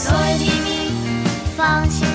所以秘密放弃。